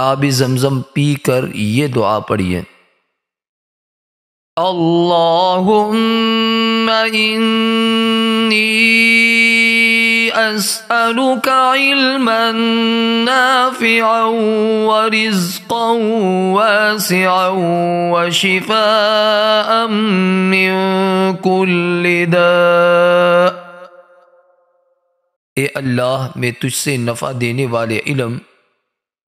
آب زمزم پی کر یہ دعا پڑھیے۔ اللهم إني أسألك علما نافعا ورزقا واسعا وشفاء من كل داء۔ اے اللہ، میں تجھ سے نفع دینے والے علم